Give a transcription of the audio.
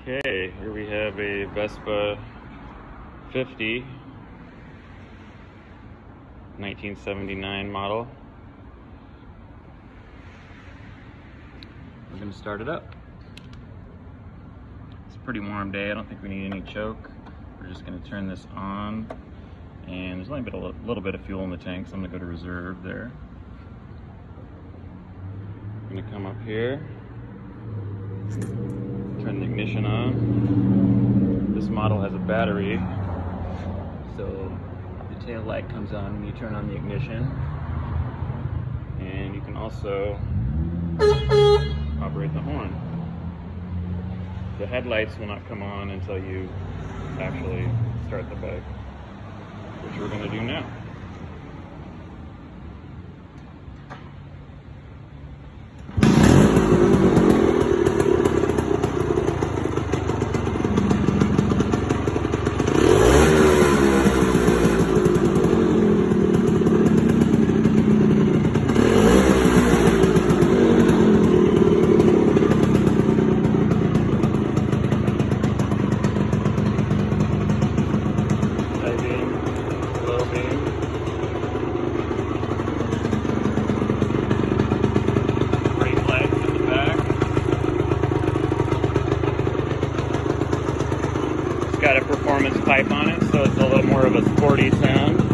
Okay, here we have a Vespa 50, 1979 model. We're gonna start it up. It's a pretty warm day. I don't think we need any choke. We're just gonna turn this on. And there's only been a little bit of fuel in the tank, so I'm gonna go to reserve there. I'm gonna come up here. Turn the ignition on. This model has a battery, so the tail light comes on when you turn on the ignition. And you can also operate the horn. The headlights will not come on until you actually start the bike, which we're going to do now. Got a performance pipe on it, so it's a little more of a sporty sound.